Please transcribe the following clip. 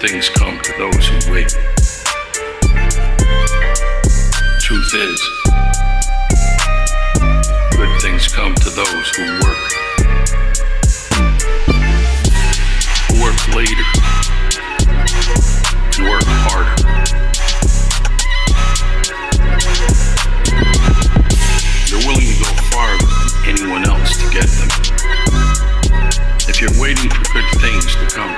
things come to those who wait. Truth is, good things come to those who work. Work later. Work harder. You're willing to go farther than anyone else to get them. If you're waiting for good things to come